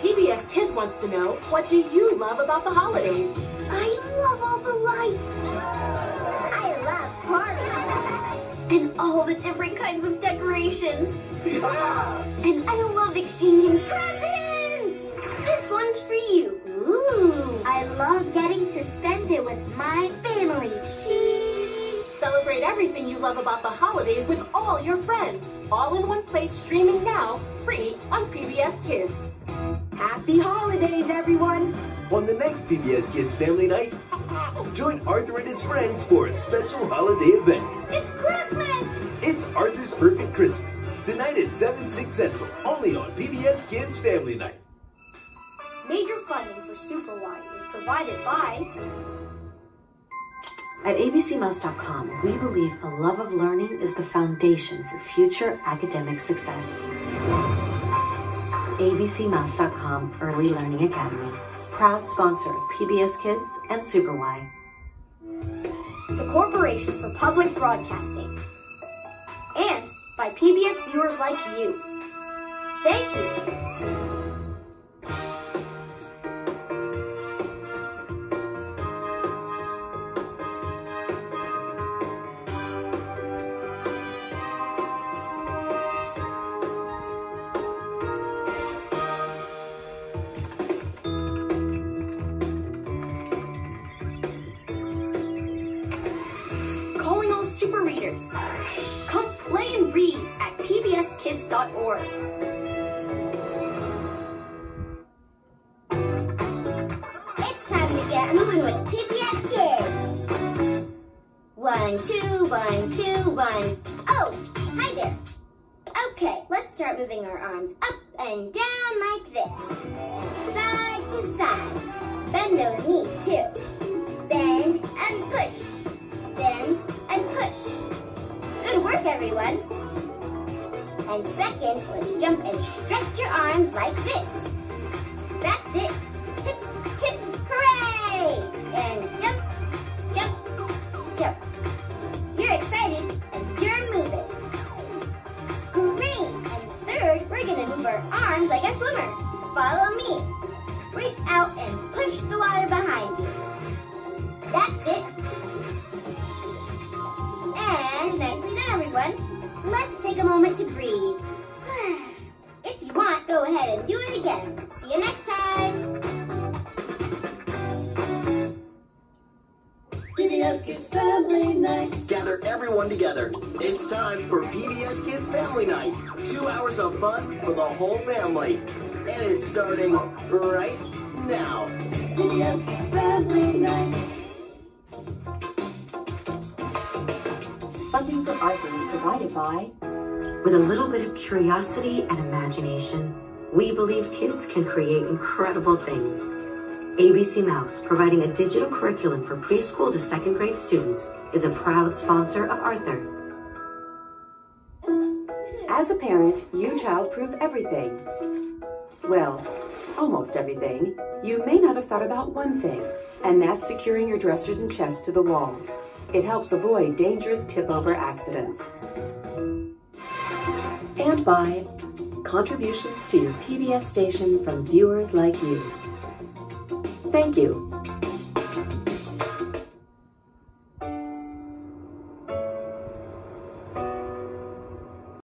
PBS Kids wants to know, what do you love about the holidays? I love all the lights. I love parties. And all the different kinds of decorations. And I love exchanging presents. This one's for you. Ooh. I love getting to spend it with my family. Cheese. Celebrate everything you love about the holidays with all your friends. All in one place, streaming now, free on PBS Kids. Happy holidays, everyone! On the next PBS Kids Family Night, join Arthur and his friends for a special holiday event. It's Christmas. It's Arthur's Perfect Christmas, tonight at 7, 6 Central, only on PBS Kids Family Night. Major funding for Super WHY is provided by At abcmouse.com, we believe a love of learning is the foundation for future academic success. abcmouse.com Early Learning Academy, proud sponsor of PBS Kids and Super WHY. the Corporation for Public Broadcasting and by PBS viewers like you. Thank you. Readers. Come play and read at pbskids.org. It's time to get moving with PBS Kids. One, two, one, two, one. Oh, hi there. Okay, let's start moving our arms up and down like this. Side to side. Bend those knees too. Everyone. And second, let's jump and stretch your arms like this. That's it. Hip, hip, hooray! And jump, jump, jump. You're excited and you're moving. Great! And third, we're gonna move our arms like a swimmer. Follow me. Reach out and push the water behind you. A moment to breathe. If you want, go ahead and do it again. See you next time. PBS Kids Family Night. Gather everyone together. It's time for PBS Kids Family Night. Two hours of fun for the whole family. And it's starting right now. PBS Kids Family Night. Funding for Arthur is provided by. With a little bit of curiosity and imagination, we believe kids can create incredible things. ABC Mouse, providing a digital curriculum for preschool to second grade students, is a proud sponsor of Arthur. As a parent, you child-proof everything. Well, almost everything. You may not have thought about one thing, and that's securing your dressers and chests to the wall. It helps avoid dangerous tip-over accidents. And by contributions to your PBS station from viewers like you. Thank you.